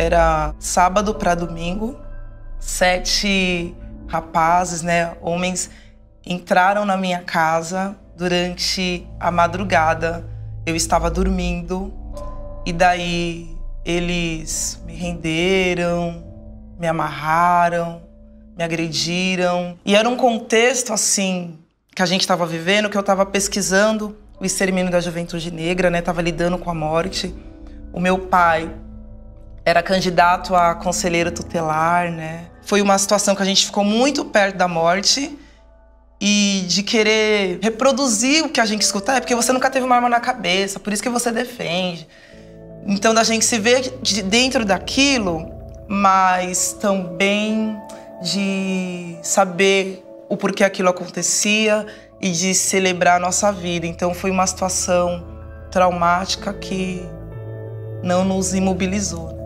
Era sábado para domingo, sete rapazes, né, homens, entraram na minha casa durante a madrugada. Eu estava dormindo e daí eles me renderam, me amarraram, me agrediram. E era um contexto assim que a gente estava vivendo, que eu estava pesquisando o extermínio da juventude negra, né? Tava lidando com a morte. O meu pai era candidato a conselheiro tutelar, né? Foi uma situação que a gente ficou muito perto da morte e de querer reproduzir o que a gente escuta, é porque você nunca teve uma arma na cabeça, por isso que você defende. Então, da gente se ver de dentro daquilo, mas também de saber o porquê aquilo acontecia e de celebrar a nossa vida. Então, foi uma situação traumática que não nos imobilizou.